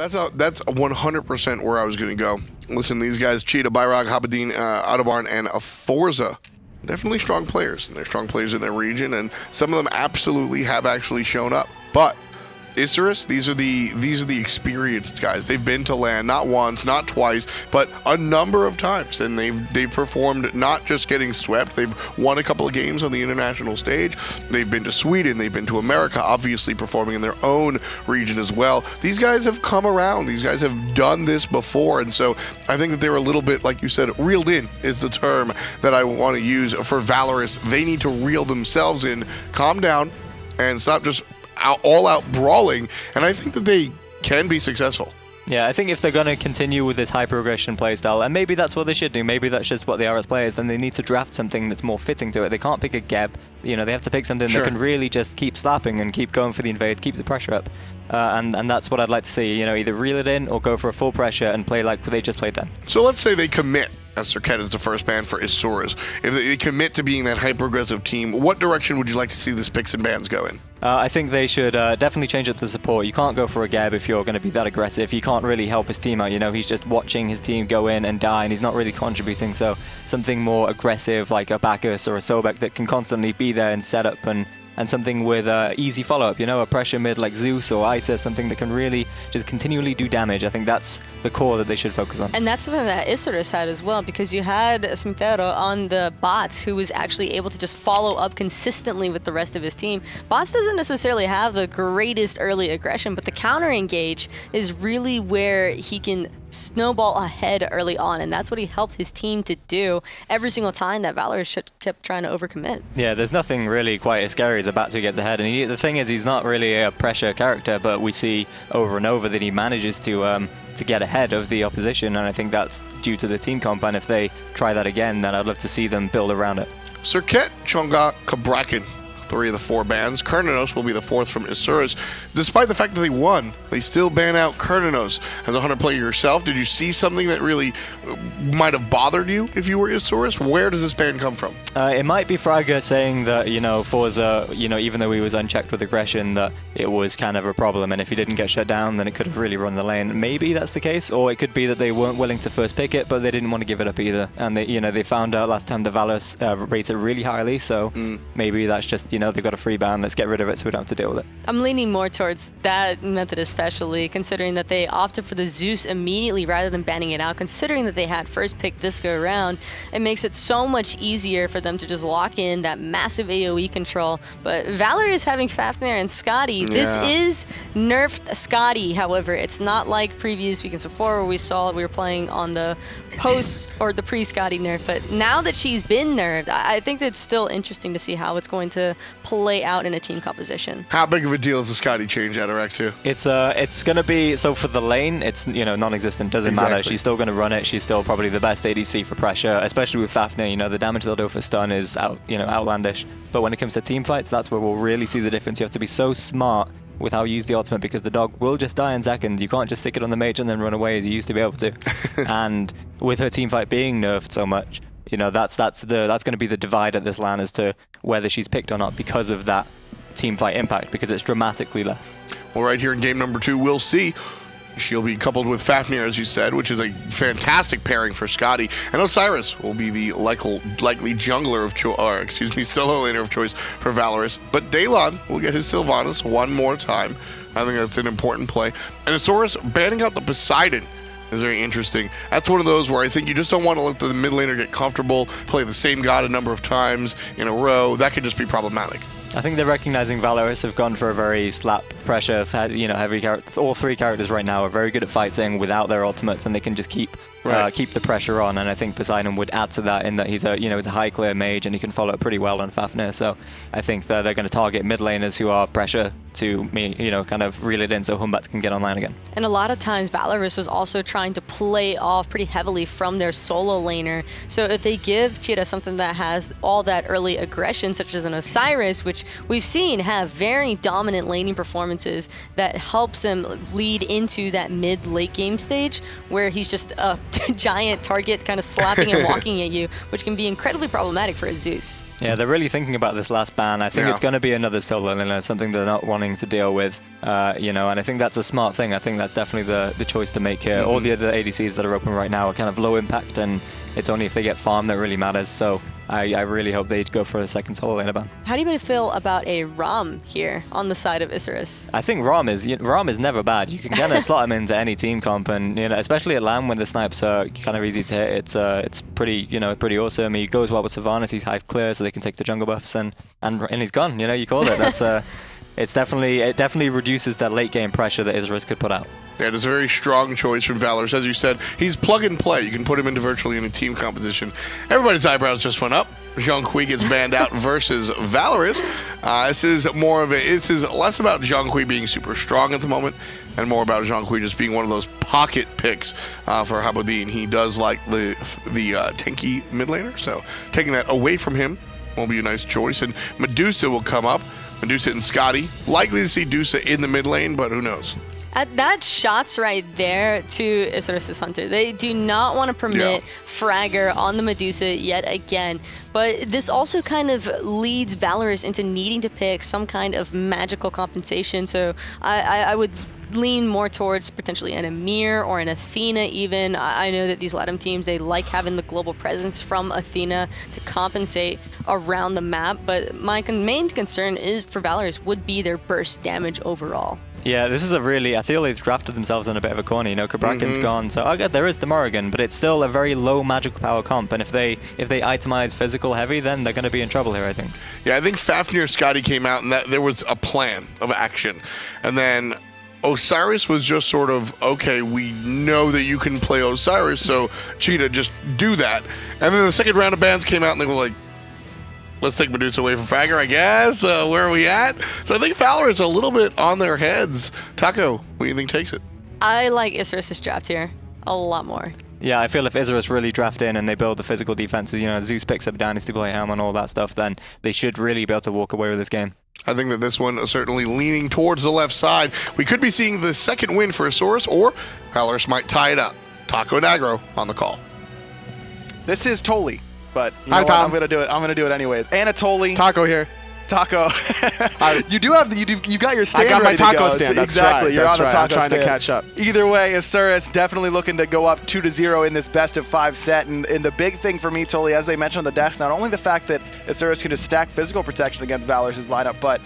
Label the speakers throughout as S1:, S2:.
S1: That's a, that's 100% where I was going to go. Listen, these guys, Cheetah, Byrog, Habadin, uh, and Forza, definitely strong players. And they're strong players in their region, and some of them absolutely have actually shown up. But Isurus, these are the these are the experienced guys. They've been to land not once, not twice, but a number of times, and they've they've performed not just getting swept. They've won a couple of games on the international stage. They've been to Sweden. They've been to America, obviously performing in their own region as well. These guys have come around. These guys have done this before, and so I think that they're a little bit, like you said, reeled in is the term that I want to use for Valorous. They need to reel themselves in, calm down, and stop just all out brawling, and I think that they can be successful.
S2: Yeah, I think if they're going to continue with this hyper aggression playstyle, and maybe that's what they should do, maybe that's just what they are as players, then they need to draft something that's more fitting to it. They can't pick a Geb. You know, they have to pick something sure. that can really just keep slapping and keep going for the invade, keep the pressure up. Uh, and, and that's what I'd like to see. You know, either reel it in or go for a full pressure and play like they just played then.
S1: So let's say they commit as Serqet is the first ban for Isurus. If they commit to being that hyper-aggressive team, what direction would you like to see this picks and bans go in?
S2: Uh, I think they should uh, definitely change up the support. You can't go for a Geb if you're going to be that aggressive. He can't really help his team out. You know, he's just watching his team go in and die, and he's not really contributing. So something more aggressive, like a Bacchus or a Sobek, that can constantly be there and set up and and something with uh, easy follow-up, you know, a pressure mid like Zeus or Isis, something that can really just continually do damage. I think that's the core that they should focus on.
S3: And that's something that Isurus had as well, because you had Smitero on the bots who was actually able to just follow up consistently with the rest of his team. Bots doesn't necessarily have the greatest early aggression, but the counter engage is really where he can snowball ahead early on, and that's what he helped his team to do every single time that Valor kept trying to overcommit.
S2: Yeah, there's nothing really quite as scary as about to gets ahead, and he, the thing is, he's not really a pressure character, but we see over and over that he manages to um, to get ahead of the opposition, and I think that's due to the team comp, and if they try that again, then I'd love to see them build around it.
S1: Serqet Chang'e Cabrakan three of the four bans. Cernunnos will be the fourth from Isurus. Despite the fact that they won, they still ban out Cernunnos. As a 100 player yourself, did you see something that really uh, might have bothered you if you were Isurus? Where does this ban come from?
S2: Uh, it might be Fragger saying that, you know, Forza, you know, even though he was unchecked with aggression, that it was kind of a problem. And if he didn't get shut down, then it could have really run the lane. Maybe that's the case. Or it could be that they weren't willing to first pick it, but they didn't want to give it up either. And they, you know, they found out last time the Valus uh, it really highly. So mm. maybe that's just, you know, they've got a free ban, let's get rid of it so we don't have to deal with it.
S3: I'm leaning more towards that method especially, considering that they opted for the Zeus immediately rather than banning it out, considering that they had first pick this go around, it makes it so much easier for them to just lock in that massive AoE control. But Valor is having Fafnir and Skadi. Yeah. This is nerfed Skadi, however. It's not like previous weekends before where we saw we were playing on the post or the pre-Skadi nerf, but now that she's been nerfed, I think it's still interesting to see how it's going to play play out in a team composition.
S1: How big of a deal is the Skadi change out of X2?
S2: It's uh, it's gonna be so for the lane, it's you know non-existent. Doesn't exactly. matter. She's still gonna run it. She's still probably the best ADC for pressure, especially with Fafnir. You know the damage they'll do for stun is out, you know outlandish. But when it comes to team fights, that's where we'll really see the difference. You have to be so smart with how you use the ultimate because the dog will just die in seconds. You can't just stick it on the mage and then run away as you used to be able to. and with her team fight being nerfed so much, you know that's that's the that's going to be the divide at this LAN as to whether she's picked or not because of that team fight impact because it's dramatically less.
S1: Well, right here in game number two, we'll see. She'll be coupled with Fafnir, as you said, which is a fantastic pairing for Skadi. And Osiris will be the likely, likely jungler of choice, or excuse me, solo laner of choice for Valorous. But Daelon will get his Sylvanus one more time. I think that's an important play. And Osiris banning out the Poseidon is very interesting. That's one of those where I think you just don't want to let the mid laner get comfortable, play the same god a number of times in a row. That could just be problematic.
S2: I think they're recognizing Valorous have gone for a very slap pressure, you know, character. All three characters right now are very good at fighting without their ultimates, and they can just keep uh, right. uh, keep the pressure on. And I think Poseidon would add to that in that he's a you know he's a high clear mage and he can follow it pretty well on Fafnir. So I think that they're going to target mid laners who are pressure to me, you know, kind of reel it in so Hun Batz can get online again.
S3: And a lot of times Valorous was also trying to play off pretty heavily from their solo laner. So if they give Cheetah something that has all that early aggression, such as an Osiris, which we've seen have very dominant laning performances that helps him lead into that mid-late game stage where he's just a giant target kind of slapping and walking at you, which can be incredibly problematic for a Zeus.
S2: Yeah, they're really thinking about this last ban. I think yeah. it's going to be another solo laner, something they're not wanting to deal with. Uh, you know, and I think that's a smart thing. I think that's definitely the, the choice to make here. Mm -hmm. All the other ADCs that are open right now are kind of low impact, and it's only if they get farmed that really matters. So I, I really hope they go for a second solo lane ban.
S3: How do you feel about a Rom here on the side of Isurus?
S2: I think Rom is Rom is never bad. You can kind of slot him into any team comp, and you know, especially at LAN when the snipes are kind of easy to hit. It's uh, it's pretty you know pretty awesome. He goes well with Sylvanus. He's high clear, so they can take the jungle buffs, and and and he's gone. You know, you called it. That's uh, it's definitely it definitely reduces that late game pressure that Isurus could put out.
S1: Yeah, it's a very strong choice from Valorous. As you said, he's plug and play. You can put him into virtually any team composition. Everybody's eyebrows just went up. Zhong Kui gets banned out versus Valorous. Uh, this is more of a, this is less about Zhong Kui being super strong at the moment and more about Zhong Kui just being one of those pocket picks uh, for Haboudin. He does like the the uh, tanky mid laner, so taking that away from him will be a nice choice. And Medusa will come up. Medusa and Skadi. Likely to see Dusa in the mid lane, but who knows?
S3: At that shots right there to Isurus Hunter. They do not want to permit yeah. Fragger on the Medusa yet again. But this also kind of leads Valorous into needing to pick some kind of magical compensation. So I, I, I would lean more towards potentially an Ymir or an Athena even. I know that these LATAM teams, they like having the global presence from Athena to compensate around the map, but my main concern is for Valorous would be their burst damage overall.
S2: Yeah, this is a really, I feel they've drafted themselves in a bit of a corner. You know, Cabrakan's mm -hmm. gone, so I get there is the Morrigan, but it's still a very low magical power comp, and if they if they itemize physical heavy, then they're going to be in trouble here, I think.
S1: Yeah, I think Fafnir Skadi came out and that there was a plan of action, and then Osiris was just sort of okay. We know that you can play Osiris, so Cheetah just do that. And then the second round of bans came out, and they were like, let's take Medusa away from Fragger, I guess. Uh, where are we at? So I think Fowler is a little bit on their heads. Taco, what do you think takes it?
S3: I like Isurus' draft here a lot more.
S2: Yeah, I feel if Isurus really draft in and they build the physical defenses, you know, Zeus picks up Dynasty Plate Helm and all that stuff, then they should really be able to walk away with this game.
S1: I think that this one is certainly leaning towards the left side. We could be seeing the second win for Isurus, or Valorous might tie it up. Taco and Agro on the call.
S4: This is Toli. But you Hi, Tom. I'm gonna do it. I'm gonna do it anyways. Anatoly.
S5: Taco here.
S4: Taco. you do have the, you do you got your stand.
S5: I got
S4: my
S5: taco stand.
S4: That's exactly.
S5: Right.
S4: You're
S5: That's
S4: on
S5: right.
S4: the taco
S5: I'm trying
S4: stand.
S5: to catch up.
S4: Either way, Isurus definitely looking to go up two to zero in this best of five set. And, and the big thing for me, Toli, as they mentioned on the desk, not only the fact that Isurus can just stack physical protection against Valor's lineup, but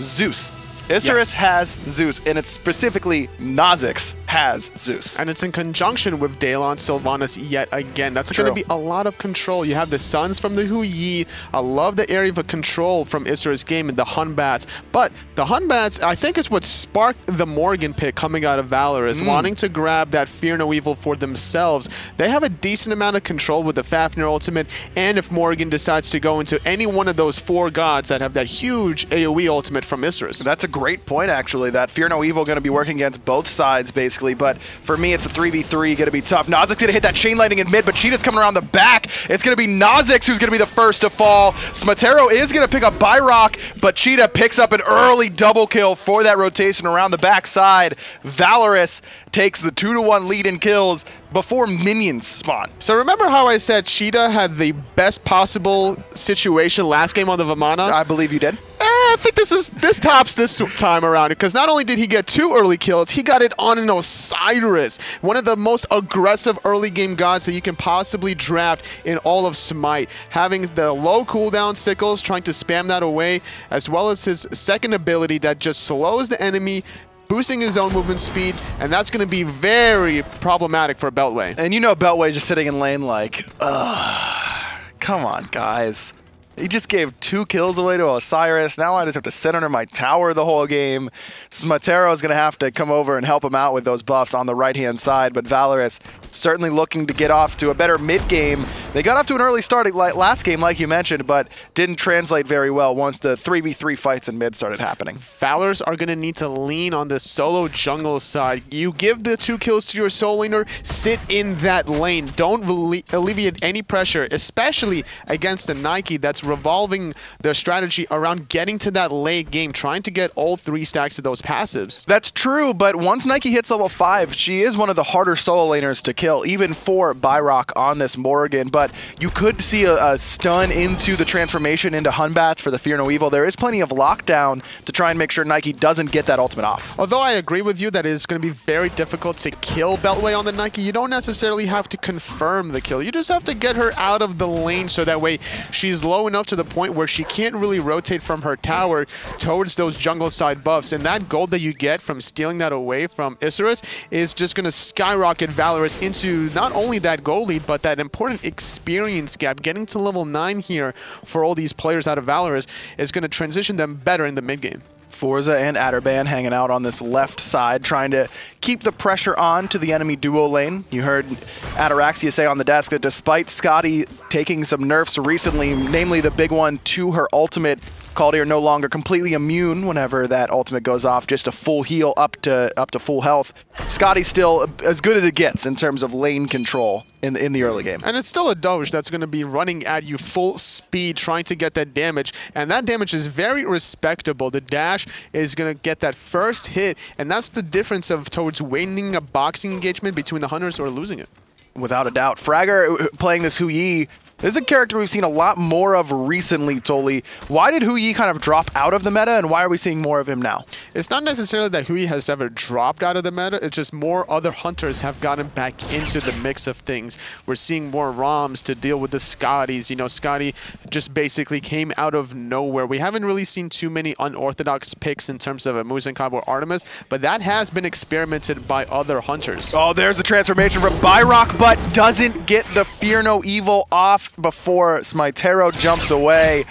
S4: Zeus. Isurus yes. has Zeus, and it's specifically Kha'Zix has Zeus.
S5: And it's in conjunction with Daelon Sylvanus yet again. That's going to be a lot of control. You have the Suns from the Hou Yi. I love the area of control from Isurus' game and the Hun Batz. But the Hun Batz, I think, is what sparked the Morrigan pick coming out of Valorous, mm. wanting to grab that Fear No Evil for themselves. They have a decent amount of control with the Fafnir ultimate, and if Morrigan decides to go into any one of those four gods that have that huge AoE ultimate from Isurus.
S4: That's a great point, actually, that Fear No Evil going to be working against both sides, basically. But for me, it's a 3v3, gonna be tough. Kha'Zix gonna hit that chain lightning in mid, but Cheetah's coming around the back. It's gonna be Kha'Zix who's gonna be the first to fall. Smitero is gonna pick up Byrock, but Cheetah picks up an early double kill for that rotation around the backside. Valorous takes the 2 to one lead in kills before minions spawn.
S5: So remember how I said Cheetah had the best possible situation last game on the Vamana?
S4: I believe you did.
S5: I think this is this tops this time around because not only did he get two early kills, he got it on an Osiris, one of the most aggressive early game gods that you can possibly draft in all of Smite. Having the low cooldown sickles, trying to spam that away, as well as his second ability that just slows the enemy, boosting his own movement speed, and that's going to be very problematic for Beltway.
S4: And you know Beltway just sitting in lane like, ugh, come on, guys. He just gave two kills away to Osiris. Now I just have to sit under my tower the whole game. Smitero is going to have to come over and help him out with those buffs on the right-hand side, but Valorous certainly looking to get off to a better mid-game. They got off to an early start last game, like you mentioned, but didn't translate very well once the 3v3 fights in mid started happening.
S5: Valors are going to need to lean on the solo jungle side. You give the two kills to your soul laner, sit in that lane. Don't alleviate any pressure, especially against a Nike that's revolving their strategy around getting to that late game, trying to get all three stacks of those passives.
S4: That's true, but once Nike hits level 5, she is one of the harder solo laners to kill, even for Byrock on this Morrigan. But but you could see a, a stun into the transformation into Hun Batz for the Fear No Evil. There is plenty of lockdown to try and make sure Nike doesn't get that ultimate off.
S5: Although I agree with you that it is going to be very difficult to kill Beltway on the Nike, you don't necessarily have to confirm the kill. You just have to get her out of the lane so that way she's low enough to the point where she can't really rotate from her tower towards those jungle side buffs. And that gold that you get from stealing that away from Isurus is just going to skyrocket Valorous into not only that gold lead, but that important experience gap. Getting to level 9 here for all these players out of Valorous is going to transition them better in the mid game.
S4: Forza and Atarban hanging out on this left side, trying to keep the pressure on to the enemy duo lane. You heard Ataraxia say on the desk that despite Skadi taking some nerfs recently, namely the big one to her ultimate, Kaldr no longer completely immune whenever that ultimate goes off, just a full heal up to up to full health. Skadi's still as good as it gets in terms of lane control in the, in the early game.
S5: And it's still a Doge that's going to be running at you full speed, trying to get that damage. And that damage is very respectable. The dash is going to get that first hit, and that's the difference of towards winning a boxing engagement between the Hunters or losing it.
S4: Without a doubt. Fragger uh, playing this Hou Yi this is a character we've seen a lot more of recently, Toli. Why did Hou Yi kind of drop out of the meta, and why are we seeing more of him now?
S5: It's not necessarily that Hou Yi has ever dropped out of the meta, it's just more other hunters have gotten back into the mix of things. We're seeing more ROMs to deal with the Skadis. You know, Skadi just basically came out of nowhere. We haven't really seen too many unorthodox picks in terms of a Muzen or Artemis, but that has been experimented by other hunters.
S4: Oh, there's the transformation from Byrock, but doesn't get the Fear No Evil off before Smitero jumps away.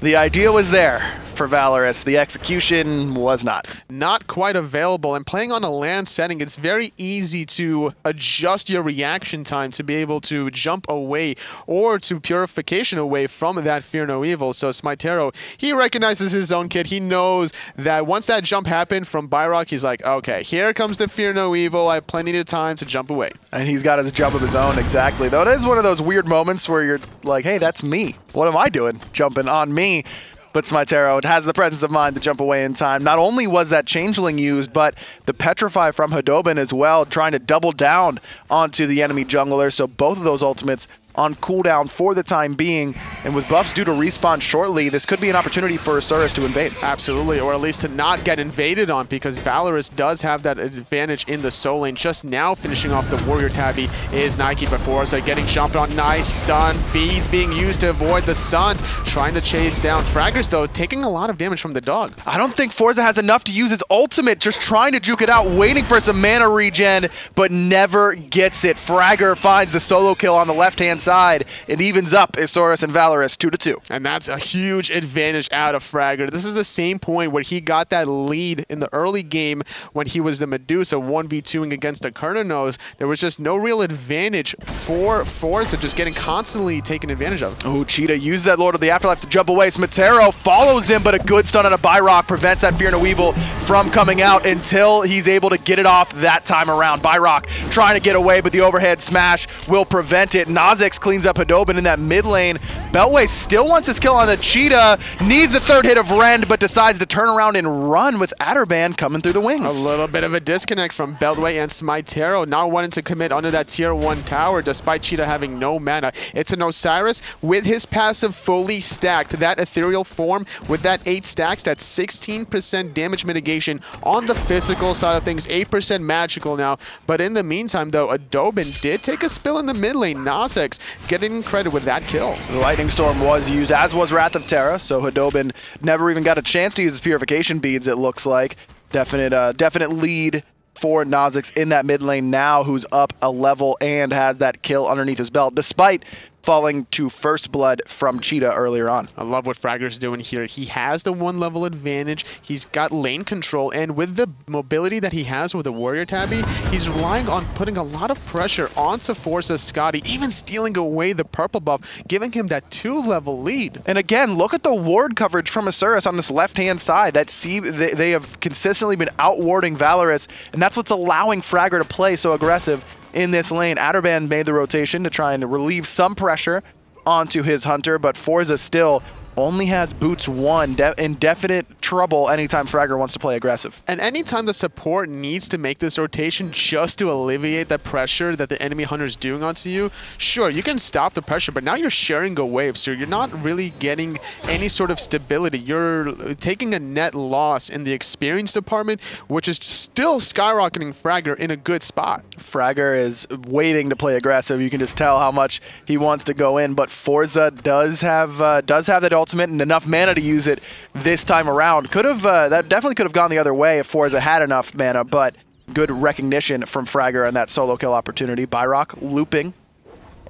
S4: The idea was there for Valorous. The execution was not.
S5: Not quite available. And playing on a land setting, it's very easy to adjust your reaction time to be able to jump away or to purification away from that Fear No Evil. So Smitero, he recognizes his own kid. He knows that once that jump happened from Byrock, he's like, okay, here comes the Fear No Evil. I have plenty of time to jump away.
S4: And he's got his jump of his own, exactly. Though it is one of those weird moments where you're like, hey, that's me. What am I doing jumping on me? but Smitero it has the presence of mind to jump away in time. Not only was that Changeling used, but the Petrify from Hadobin as well, trying to double down onto the enemy jungler. So both of those ultimates on cooldown for the time being. And with buffs due to respawn shortly, this could be an opportunity for Isurus to invade.
S5: Absolutely, or at least to not get invaded on because Valorous does have that advantage in the soul lane. Just now finishing off the Warrior Tabi is Nike before, so getting jumped on. Nice stun. Bees being used to avoid the Suns. Trying to chase down Fraggers, though, taking a lot of damage from the dog.
S4: I don't think Forza has enough to use his ultimate, just trying to juke it out, waiting for some mana regen, but never gets it. Fragger finds the solo kill on the left-hand side side. It evens up Isurus and Valorous 2 to 2.
S5: And that's a huge advantage out of Fragger. This is the same point where he got that lead in the early game when he was the Medusa 1v2ing against the Cernunnos. There was just no real advantage for Forza just getting constantly taken advantage of.
S4: Oh, Cheetah used that Lord of the Afterlife to jump away. Smitero follows him, but a good stun on a Byrock prevents that Fear No Evil from coming out until he's able to get it off that time around. Byrock trying to get away, but the overhead smash will prevent it. Nazix cleans up Hadobin in that mid lane. Beltway still wants his kill on the Cheetah, needs the third hit of Rend, but decides to turn around and run with Atarban coming through the wings.
S5: A little bit of a disconnect from Beltway and Smitero, not wanting to commit under that tier 1 tower despite Cheetah having no mana. It's an Osiris with his passive fully stacked. That ethereal form with that 8 stacks, that's 16% damage mitigation on the physical side of things, 8% magical now. But in the meantime, though, Adobin did take a spill in the mid lane. Getting credit with that kill.
S4: The Lightning Storm was used, as was Wrath of Terra, so Hadobin never even got a chance to use his Purification Beads, it looks like. Definite, uh, definite lead for Nazix in that mid lane now, who's up a level and has that kill underneath his belt, despite falling to first blood from Cheetah earlier on.
S5: I love what Fragger's doing here. He has the one level advantage. He's got lane control, and with the mobility that he has with the Warrior Tabi, he's relying on putting a lot of pressure onto Forza Skadi, even stealing away the purple buff, giving him that two-level lead.
S4: And again, look at the ward coverage from Isurus on this left-hand side. That see, they, they have consistently been outwarding Valorous, and that's what's allowing Fragger to play so aggressive in this lane. Atarban made the rotation to try and relieve some pressure onto his Hunter, but Forza still only has Boots 1, indefinite trouble anytime Fragger wants to play aggressive.
S5: And anytime the support needs to make this rotation just to alleviate the pressure that the enemy hunter is doing onto you, sure, you can stop the pressure, but now you're sharing a wave, so you're not really getting any sort of stability. You're taking a net loss in the experience department, which is still skyrocketing Fragger in a good spot.
S4: Fragger is waiting to play aggressive. You can just tell how much he wants to go in, but Forza does have uh, does have that ultimate and enough mana to use it this time around. Could have uh, that definitely could have gone the other way if Forza had enough mana, but good recognition from Fragger on that solo kill opportunity. Byrock looping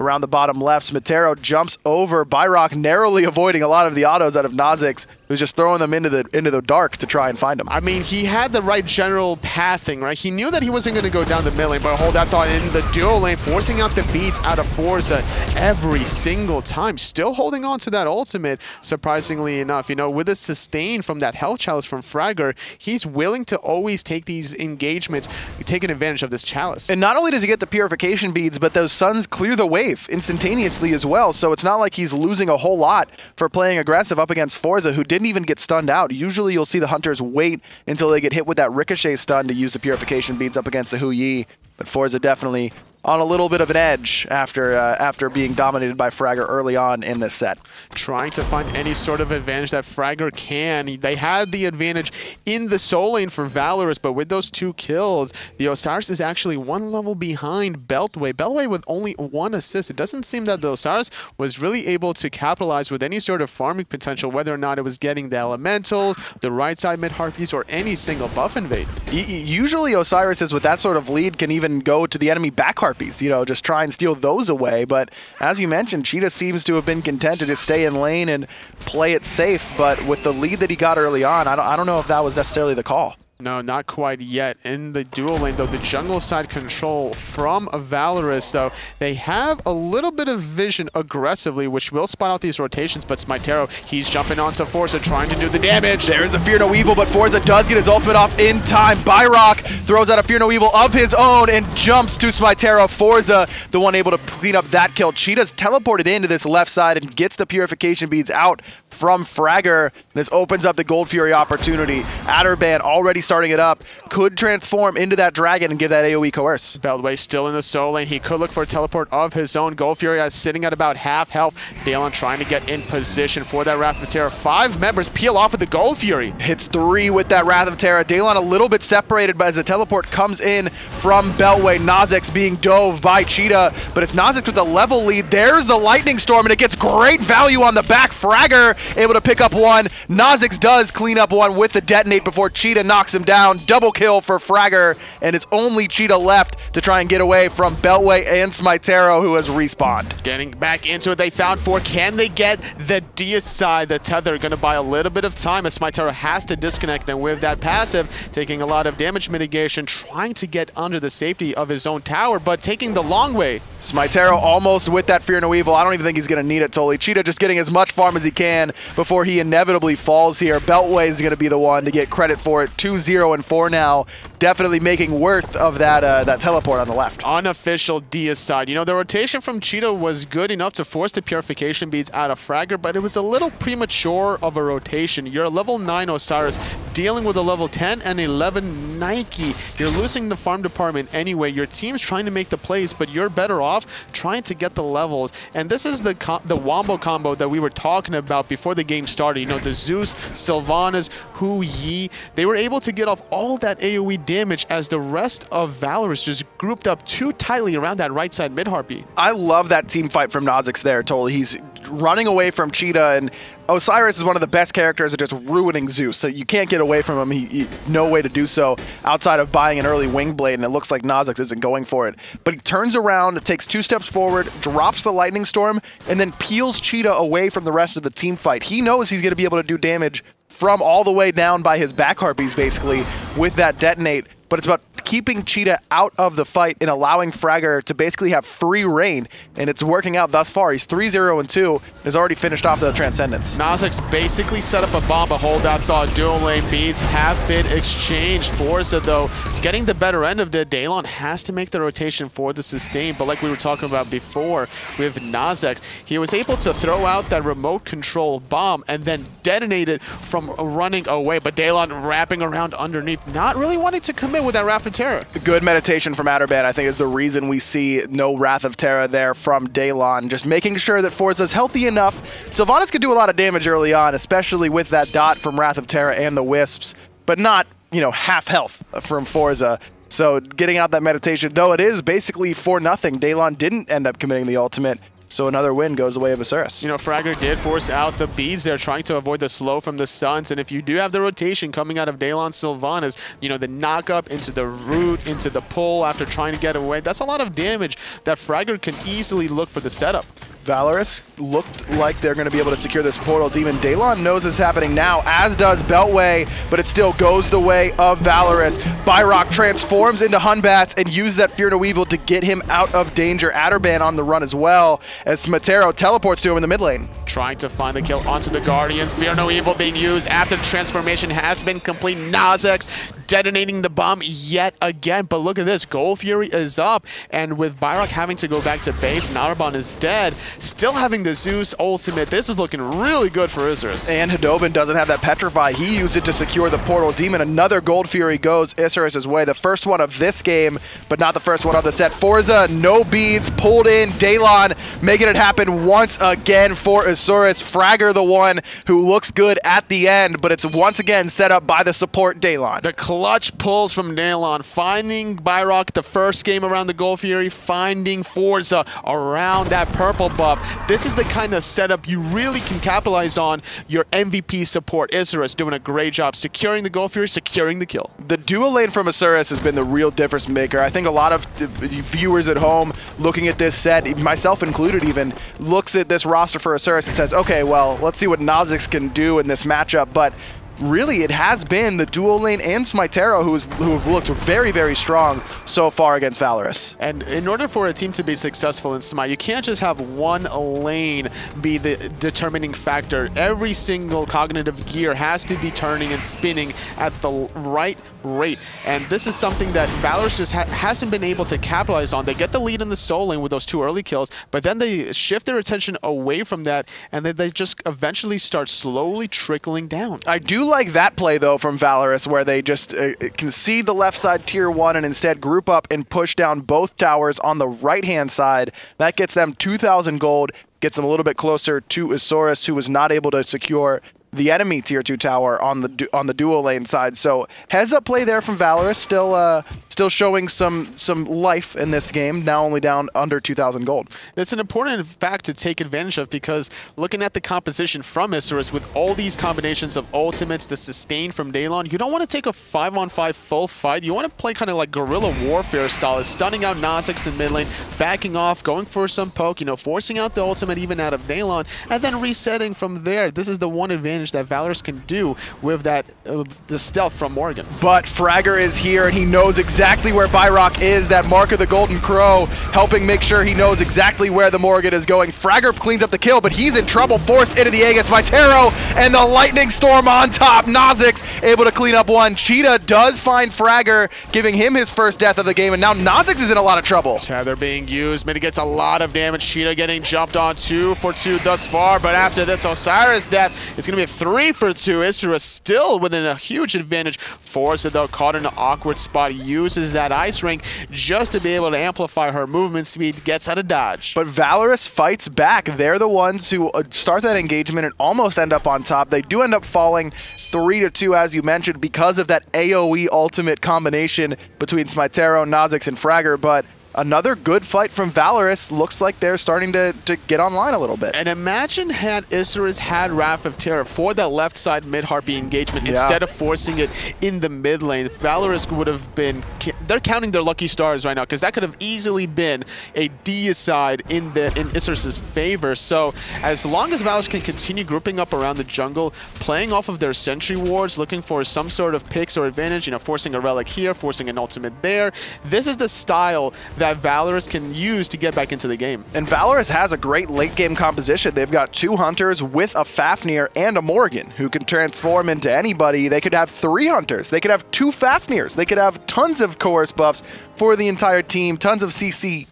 S4: around the bottom left. Smitero jumps over. Byrock narrowly avoiding a lot of the autos out of Kha'Zix who's just throwing them into the into the dark to try and find them.
S5: I mean, he had the right general pathing, right? He knew that he wasn't going to go down the mid lane, but hold that thought in the dual lane, forcing out the beats out of Forza every single time. Still holding on to that ultimate, surprisingly enough. You know, with a sustain from that health chalice from Fragger, he's willing to always take these engagements, taking advantage of this chalice.
S4: And not only does he get the purification beads, but those suns clear the wave instantaneously as well. So it's not like he's losing a whole lot for playing aggressive up against Forza, who did didn't even get stunned out. Usually you'll see the hunters wait until they get hit with that ricochet stun to use the purification beads up against the Hou Yi. But Forza definitely on a little bit of an edge after uh, after being dominated by Fragger early on in this set.
S5: Trying to find any sort of advantage that Fragger can. They had the advantage in the soul lane for Valorous, but with those two kills, the Osiris is actually one level behind Beltway. Beltway with only one assist. It doesn't seem that the Osiris was really able to capitalize with any sort of farming potential, whether or not it was getting the elementals, the right side mid harpies, or any single buff invade.
S4: Usually Osiris is with that sort of lead can even go to the enemy back You know, just try and steal those away. But as you mentioned, Cheetah seems to have been content to just stay in lane and play it safe. But with the lead that he got early on, I don't, I don't know if that was necessarily the call.
S5: No, not quite yet. In the dual lane, though, the jungle side control from Valorous, though, they have a little bit of vision aggressively, which will spot out these rotations, but Smitero, he's jumping onto Forza, trying to do the damage.
S4: There's the Fear No Evil, but Forza does get his ultimate off in time. Byrock throws out a Fear No Evil of his own and jumps to Smitero. Forza, the one able to clean up that kill. Cheetah's teleported into this left side and gets the Purification Beads out from Fragger. This opens up the Gold Fury opportunity. Atarban already starting it up. Could transform into that dragon and give that AoE coerce.
S5: Beltway still in the soul lane. He could look for a teleport of his own. Gold Fury is sitting at about half health. Daelon trying to get in position for that Wrath of Terra. Five members peel off with the Gold Fury.
S4: Hits three with that Wrath of Terra. Daelon a little bit separated, but as the teleport comes in from Beltway, Kha'Zix being dove by Cheetah, but it's Kha'Zix with the level lead. There's the Lightning Storm, and it gets great value on the back. Fragger able to pick up one. Kha'Zix does clean up one with the detonate before Cheetah knocks him down. Double kill for Fragger, and it's only Cheetah left to try and get away from Beltway and Smitero, who has respawned.
S5: Getting back into it, they found four. Can they get the Deicide? The Tether going to buy a little bit of time as Smitero has to disconnect, and with that passive, taking a lot of damage mitigation, trying to get under the safety of his own tower, but taking the long way.
S4: Smitero almost with that Fear No Evil. I don't even think he's going to need it totally. Cheetah just getting as much farm as he can before he inevitably falls here. Beltway is going to be the one to get credit for it. 2-0 and 4 now. Definitely making worth of that uh, that teleport on the left.
S5: Unofficial Deicide. You know, the rotation from Cheetah was good enough to force the Purification Beads out of Fragger, but it was a little premature of a rotation. You're a level 9 Osiris dealing with a level 10 and 11 Nike. You're losing the farm department anyway. Your team's trying to make the plays, but you're better off trying to get the levels. And this is the the wombo combo that we were talking about before the game started. You know, the Zeus, Sylvanus, Hou Yi, they were able to get off all that AoE damage as the rest of Valorous just grouped up too tightly around that right side mid Harpy.
S4: I love that team fight from Kha'Zix there, totally. He's running away from Cheetah and Osiris is one of the best characters at just ruining Zeus, so you can't get away from him. He, he, no way to do so outside of buying an early wing blade, and it looks like Kha'Zix isn't going for it. But he turns around, takes two steps forward, drops the lightning storm, and then peels Cheetah away from the rest of the team fight. He knows he's going to be able to do damage from all the way down by his back harpies, basically, with that detonate but it's about keeping Cheetah out of the fight and allowing Fragger to basically have free reign, and it's working out thus far. He's 3-0 and 2, has already finished off the Transcendence.
S5: Nazex basically set up a bomb, a hold that thought. Dual lane beats have been exchanged. Forza, though, getting the better end of the Daelon has to make the rotation for the sustain, but like we were talking about before with Nazex, he was able to throw out that remote control bomb and then detonate it from running away, but Daelon wrapping around underneath, not really wanting to commit with that Wrath of Terra.
S4: Good meditation from Atarban, I think, is the reason we see no Wrath of Terra there from Daelon. Just making sure that Forza's healthy enough. Sylvanus could do a lot of damage early on, especially with that dot from Wrath of Terra and the Wisps, but not, you know, half health from Forza. So getting out that meditation, though it is basically for nothing, Daelon didn't end up committing the ultimate. So another win goes the way of Isurus.
S5: You know, Fragger did force out the beads there, trying to avoid the slow from the Suns. And if you do have the rotation coming out of Daelon Sylvanus, you know, the knock up into the root, into the pull after trying to get away, that's a lot of damage that Fragger can easily look for the setup.
S4: Valorous looked like they're going to be able to secure this portal. Demon Daelon knows it's happening now, as does Beltway, but it still goes the way of Valorous. Byrock transforms into Hun Batz and uses that Fear No Evil to get him out of danger. Atarban on the run as well, as Smitero teleports to him in the mid lane.
S5: Trying to find the kill onto the Guardian. Fear No Evil being used after the transformation has been complete. Nazex detonating the bomb yet again. But look at this. Gold Fury is up, and with Byrock having to go back to base and is dead, Still having the Zeus ultimate. This is looking really good for Isurus.
S4: And Hadobin doesn't have that Petrify. He used it to secure the Portal Demon. Another Gold Fury goes Isurus' way. The first one of this game, but not the first one of the set. Forza, no beads, pulled in. Daelon making it happen once again for Isurus. Fragger the one who looks good at the end, but it's once again set up by the support Daelon.
S5: The clutch pulls from Daelon, finding Byrock the first game around the Gold Fury, finding Forza around that purple buff. This is the kind of setup you really can capitalize on your MVP support. Isurus doing a great job securing the Gold Fury, securing the kill.
S4: The dual lane from Isurus has been the real difference maker. I think a lot of viewers at home looking at this set, myself included even, looks at this roster for Isurus and says, okay, well, let's see what Nazex can do in this matchup. But really it has been the dual lane and Smitero who's, who have looked very, very strong so far against Valorous.
S5: And in order for a team to be successful in Smite, you can't just have one lane be the determining factor. Every single cognitive gear has to be turning and spinning at the right rate. And this is something that Valorous just ha hasn't been able to capitalize on. They get the lead in the soul lane with those two early kills, but then they shift their attention away from that, and then they just eventually start slowly trickling down.
S4: I do like that play, though, from Valorous, where they just uh, concede the left side tier one and instead group up and push down both towers on the right-hand side. That gets them 2,000 gold, gets them a little bit closer to Isurus, who was not able to secure the enemy tier two tower on the on the dual lane side. So heads up play there from Valorous, still uh, still showing some some life in this game. Now only down under 2,000 gold.
S5: That's an important fact to take advantage of because looking at the composition from Isurus with all these combinations of ultimates, the sustain from Daelon, you don't want to take a five on five full fight. You want to play kind of like guerrilla warfare style, stunning out Nazex in mid lane, backing off, going for some poke, you know, forcing out the ultimate even out of Daelon, and then resetting from there. This is the one advantage advantage that Valorous can do with that uh, the stealth from Morrigan.
S4: But Fragger is here, and he knows exactly where Byrock is, that mark of the Golden Crow, helping make sure he knows exactly where the Morrigan is going. Fragger cleans up the kill, but he's in trouble, forced into the Aegis by Taro, and the Lightning Storm on top. Nazex able to clean up one. Cheetah does find Fragger, giving him his first death of the game, and now Nazex is in a lot of trouble.
S5: Tether being used, mitigates a lot of damage. Cheetah getting jumped on two for two thus far, but after this Osiris death, it's going to be a three for two. Isurus still within a huge advantage. Forza, though, caught in an awkward spot, uses that Ice Ring just to be able to amplify her movement speed, gets out of dodge.
S4: But Valorous fights back. They're the ones who uh, start that engagement and almost end up on top. They do end up falling 3 to two, as you mentioned, because of that AoE ultimate combination between Smitero, Nazex, and Fragger, but another good fight from Valorous. Looks like they're starting to, to get online a little bit.
S5: And imagine had Isurus had Wrath of Terra for that left side mid-Harpy engagement yeah. instead of forcing it in the mid lane. Valorous would have been they're counting their lucky stars right now because that could have easily been a deicide in the in Isurus's favor. So as long as Valorous can continue grouping up around the jungle, playing off of their sentry wards, looking for some sort of picks or advantage, you know, forcing a relic here, forcing an ultimate there, this is the style that Valorous can use to get back into the game.
S4: And Valorous has a great late game composition. They've got two hunters with a Fafnir and a Morrigan who can transform into anybody. They could have three hunters. They could have two Fafnirs. They could have tons of coerce buffs for the entire team, tons of CC.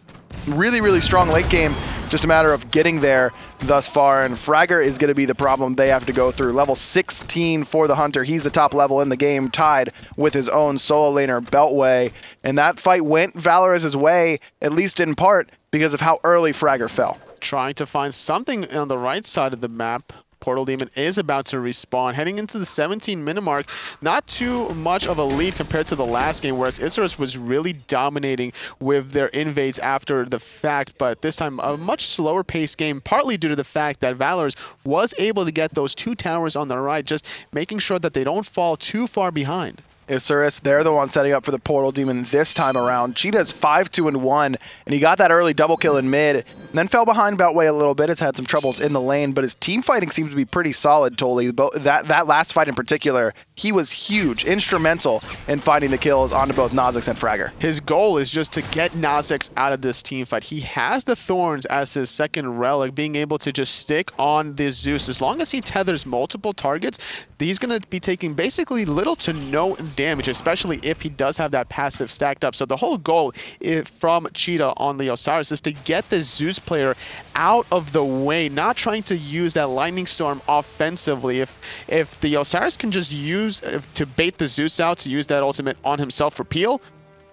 S4: Really, really strong late game. Just a matter of getting there thus far, and Fragger is going to be the problem they have to go through. Level 16 for the Hunter. He's the top level in the game, tied with his own solo laner, Beltway. And that fight went Valorous's way, at least in part, because of how early Fragger fell.
S5: Trying to find something on the right side of the map. Portal Demon is about to respawn. Heading into the 17 minute mark, not too much of a lead compared to the last game, whereas Isurus was really dominating with their invades after the fact, but this time a much slower paced game, partly due to the fact that Valorous was able to get those two towers on the right, just making sure that they don't fall too far behind.
S4: Isurus. They're the one setting up for the Portal Demon this time around. Cheetah's 5-2 and 1, and he got that early double kill in mid, and then fell behind Beltway a little bit. Has had some troubles in the lane, but his team fighting seems to be pretty solid, Toli. That, that last fight in particular, he was huge, instrumental in finding the kills onto both Nazex and Fragger.
S5: His goal is just to get Nazex out of this team fight. He has the Thorns as his second relic, being able to just stick on this Zeus. As long as he tethers multiple targets, he's going to be taking basically little to no damage, especially if he does have that passive stacked up. So the whole goal from Cheetah on the Osiris is to get the Zeus player out of the way, not trying to use that Lightning Storm offensively. If if the Osiris can just use, to bait the Zeus out, to use that ultimate on himself for peel,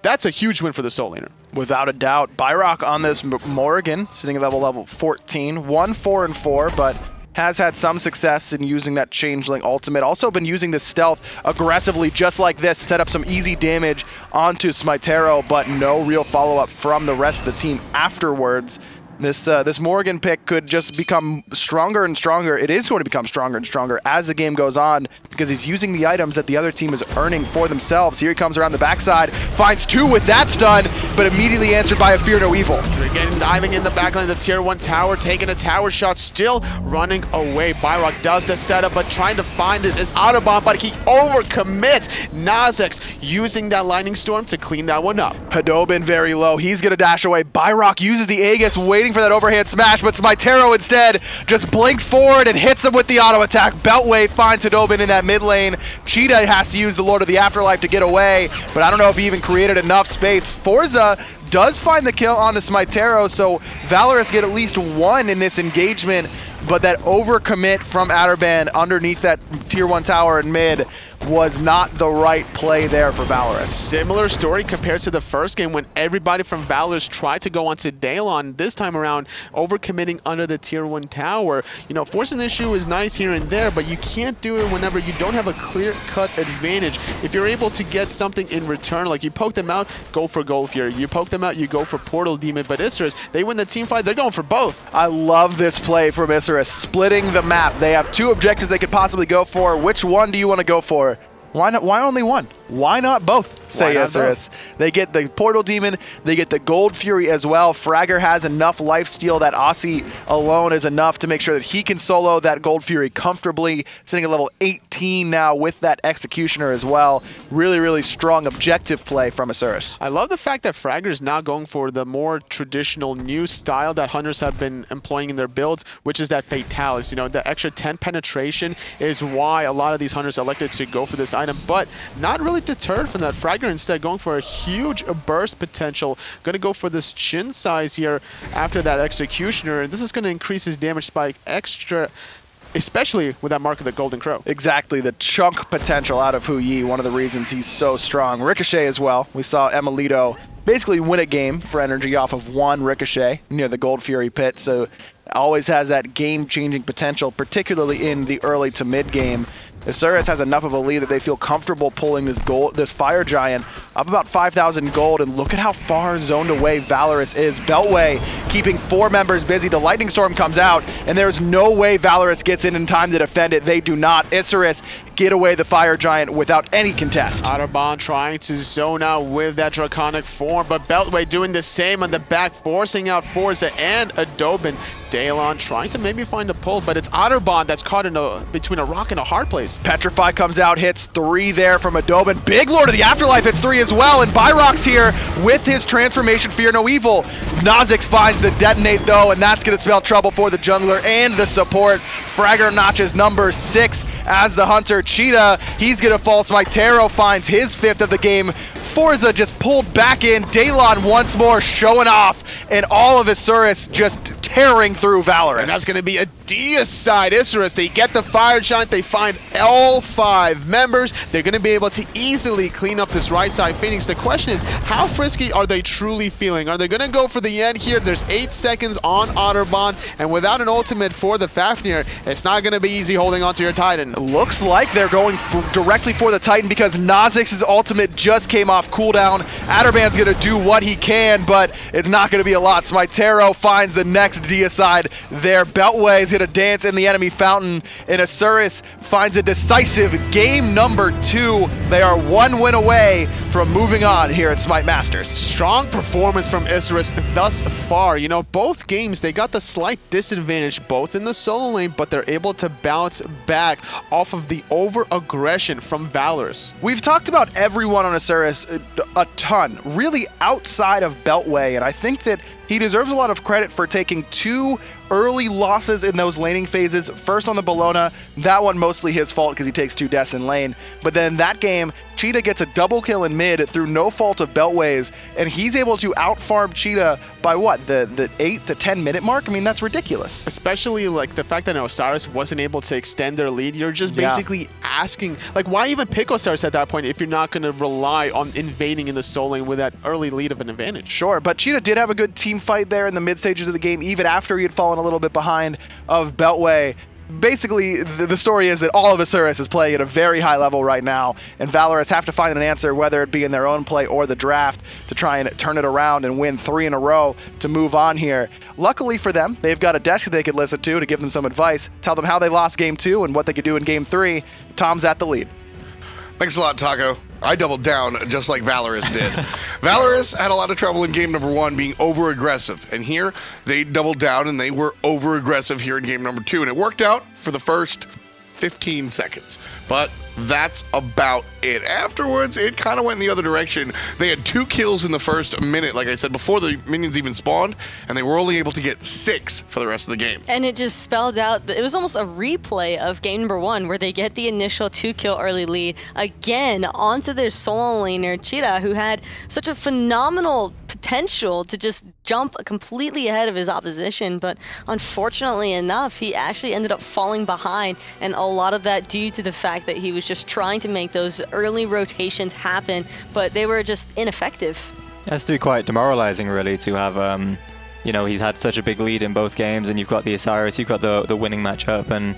S5: that's a huge win for the Soul Laner.
S4: Without a doubt. Byrock on this Morrigan, sitting at level level 14. 1, 4, and 4, but has had some success in using that Changeling ultimate. Also been using the stealth aggressively just like this, set up some easy damage onto Smitero, but no real follow-up from the rest of the team afterwards. This uh, this Morrigan pick could just become stronger and stronger. It is going to become stronger and stronger as the game goes on because he's using the items that the other team is earning for themselves. Here he comes around the backside, finds two with that stun, but immediately answered by a Fear No Evil.
S5: Again, diving in the backline, of the tier 1 tower, taking a tower shot, still running away. Byrock does the setup, but trying to find it is Autobomb, but he overcommits. Nazex using that Lightning Storm to clean that one up.
S4: Hadobin very low. He's going to dash away. Byrock uses the Aegis, waiting for that overhand smash, but Smitero instead just blinks forward and hits him with the auto attack. Beltway finds Hadobin in that mid lane. Cheetah has to use the Lord of the Afterlife to get away, but I don't know if he even created enough space. Forza does find the kill on the Smitero, so Valorous get at least one in this engagement, but that overcommit from Outerband underneath that tier 1 tower in mid was not the right play there for Valorous.
S5: Similar story compared to the first game when everybody from Valorous tried to go onto Daelon this time around, overcommitting under the tier 1 tower. You know, forcing the issue is nice here and there, but you can't do it whenever you don't have a clear-cut advantage. If you're able to get something in return, like you poke them out, go for Gold Fury. You poke them out, you go for Portal Demon. But Isurus, they win the team fight, they're going for both.
S4: I love this play from Isurus, splitting the map. They have two objectives they could possibly go for. Which one do you want to go for? Why not? Why only one? Why not both? Say Isurus. They get the Portal Demon, they get the Gold Fury as well. Fragger has enough life steal that Asi alone is enough to make sure that he can solo that Gold Fury comfortably, sitting at level 18 now with that Executioner as well. Really, really strong objective play from Isurus.
S5: I love the fact that Fragger is now going for the more traditional new style that Hunters have been employing in their builds, which is that Fatalis. You know, the extra 10 penetration is why a lot of these Hunters elected to go for this item, but not really deterred from that. Fragger instead going for a huge burst potential. Going to go for this Qin's Sais here after that Executioner. And this is going to increase his damage spike extra especially with that mark of the Golden Crow.
S4: Exactly, the chunk potential out of Hou Yi, one of the reasons he's so strong. Ricochet as well. We saw Emilito basically win a game for energy off of one Ricochet near the Gold Fury pit, so always has that game-changing potential, particularly in the early to mid game. Isurus has enough of a lead that they feel comfortable pulling this gold, this Fire Giant up about 5,000 gold, and look at how far zoned away Valorous is. Beltway keeping four members busy. The Lightning Storm comes out, and there's no way Valorous gets in in time to defend it. They do not. Isurus get away the Fire Giant without any contest.
S5: Atarban trying to zone out with that Draconic form, but Beltway doing the same on the back, forcing out Forza and Adobin. Daelon trying to maybe find a pull, but it's Otterbond that's caught in a between a rock and a hard place.
S4: Petrify comes out, hits three there from Adobin. Big Lord of the Afterlife hits three as well, and Byrox here with his transformation, Fear No Evil. Kha'Zix finds the detonate though, and that's going to spell trouble for the jungler and the support. Fragger notches number six as the Hunter. Cheetah, he's going to fall. Smitero finds his fifth of the game. Forza just pulled back in. Daelon once more showing off, and all of his Surits just tearing through Valorous.
S5: And that's going to be a Deicide Isurus. They get the Fire Giant. They find all five members. They're going to be able to easily clean up this right side Phoenix. The question is, how frisky are they truly feeling? Are they going to go for the end here? There's eight seconds on Atarban, and without an ultimate for the Fafnir, it's not going to be easy holding onto your Titan.
S4: Looks like they're going directly for the Titan because Kha'Zix's ultimate just came off cooldown. Atarban's going to do what he can, but it's not going to be a lot. Smitero finds the next Deicide there. Beltway going to dance in the enemy fountain, and Isurus finds a decisive game number two. They are one win away from moving on here at Smite Masters.
S5: Strong performance from Isurus thus far. You know, both games, they got the slight disadvantage both in the solo lane, but they're able to bounce back off of the over-aggression from Valorous.
S4: We've talked about everyone on Isurus a, uh, a ton, really outside of Beltway, and I think that he deserves a lot of credit for taking two early losses in those laning phases. First on the Bellona, that one mostly his fault because he takes two deaths in lane. But then that game, Chetaah gets a double kill in mid through no fault of Beltways, and he's able to outfarm Chetaah by what, the, the 8 to 10 minute mark? I mean, that's ridiculous.
S5: Especially like the fact that Osiris wasn't able to extend their lead. You're just basically yeah. asking, like, why even pick Osiris at that point if you're not going to rely on invading in the soul lane with that early lead of an advantage?
S4: Sure, but Chetaah did have a good team fight there in the mid stages of the game, even after he had fallen a little bit behind of Beltway basically, the, story is that all of Isurus is playing at a very high level right now, and Valorous have to find an answer, whether it be in their own play or the draft, to try and turn it around and win three in a row to move on here. Luckily for them, they've got a desk they could listen to to give them some advice, tell them how they lost game two and what they could do in game three. Tom's at the lead.
S1: Thanks a lot, Taco. I doubled down just like Valorous did. Valorous had a lot of trouble in game number one being over aggressive, and here they doubled down and they were over aggressive here in game number two, and it worked out for the first 15 seconds. But that's about it. Afterwards, it kind of went in the other direction. They had two kills in the first minute, like I said, before the minions even spawned, and they were only able to get six for the rest of the game.
S3: And it just spelled out, it was almost a replay of game number one, where they get the initial two kill early lead again onto their solo laner, Chetaah, who had such a phenomenal potential to just jump completely ahead of his opposition, but unfortunately enough, he actually ended up falling behind, and a lot of that due to the fact that he was just trying to make those early rotations happen, but they were just ineffective.
S2: That's to be quite demoralizing, really, to have, um, you know, he's had such a big lead in both games, and you've got the Osiris, you've got the the winning matchup, and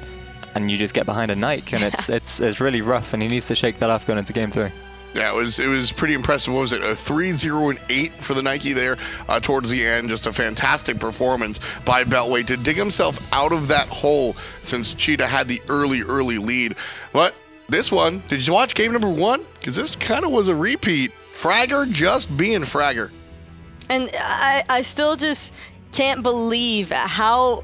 S2: and you just get behind a Nike, and it's it's it's really rough, and he needs to shake that off going into game three.
S1: Yeah, it was it was pretty impressive. What was it? A 3-0 and 8 for the Nike there uh, towards the end. Just a fantastic performance by Beltway to dig himself out of that hole since Chetaah had the early early lead. But this one, did you watch game number one? Because this kind of was a repeat. Fragger just being Fragger.
S3: And I, I still just, can't believe how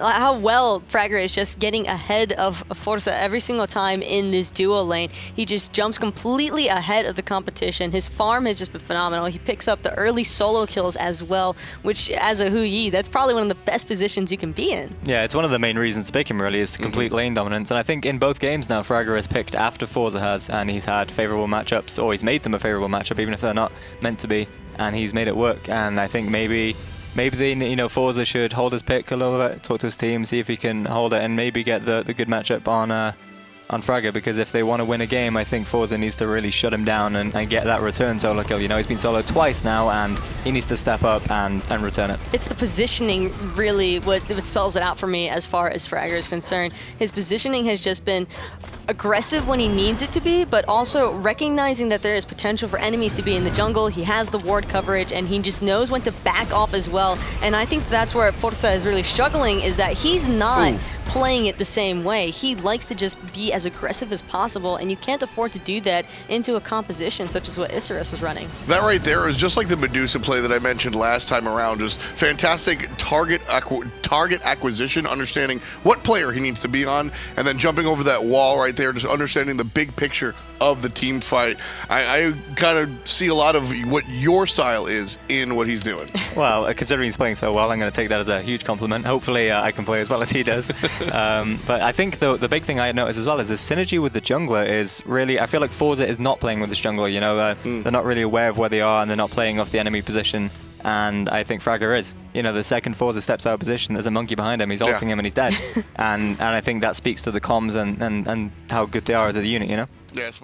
S3: how well Fragger is just getting ahead of Forza every single time in this duo lane. He just jumps completely ahead of the competition. His farm has just been phenomenal. He picks up the early solo kills as well, which as a Hou Yi, that's probably one of the best positions you can be in.
S2: Yeah, it's one of the main reasons to pick him really is complete mm-hmm. lane dominance. And I think in both games now, Fragger has picked after Forza has, and he's had favorable matchups, or he's made them a favorable matchup, even if they're not meant to be, and he's made it work. And I think maybe maybe you know, Forza should hold his pick a little bit, talk to his team, see if he can hold it, and maybe get the, the good matchup on uh, on Fragger, because if they want to win a game, I think Forza needs to really shut him down and, and get that return solo kill. You know, he's been solo twice now, and he needs to step up and, and return it.
S3: It's the positioning, really, what, what spells it out for me as far as Fragger is concerned. His positioning has just been aggressive when he needs it to be, but also recognizing that there is potential for enemies to be in the jungle. He has the ward coverage, and he just knows when to back off as well. And I think that's where Forza is really struggling, is that he's not Ooh. playing it the same way. He likes to just be as aggressive as possible, and you can't afford to do that into a composition such as what Isurus was running.
S1: That right there is just like the Medusa play that I mentioned last time around. Just fantastic target target acquisition, understanding what player he needs to be on, and then jumping over that wall right there, just understanding the big picture of the team fight. I, I kind of see a lot of what your style is in what he's doing.
S2: Well, uh, considering he's playing so well, I'm going to take that as a huge compliment. Hopefully, uh, I can play as well as he does. um, but I think the, the big thing I noticed as well is the synergy with the jungler is really, I feel like Forza is not playing with this jungler, you know, uh, mm. they're not really aware of where they are and they're not playing off the enemy position and I think Fragger is. You know, the second Forza steps out of position, there's a monkey behind him, he's ulting yeah. him and he's dead. and and I think that speaks to the comms and, and, and how good they are as a unit, you know?
S1: Yes.